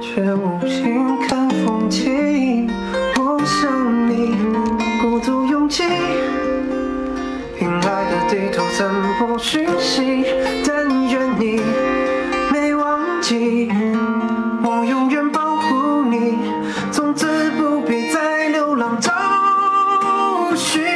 却无心看风景我想你鼓足勇气凭爱的地图散播讯息但愿你没忘记我永远保护你从此不必再流浪找寻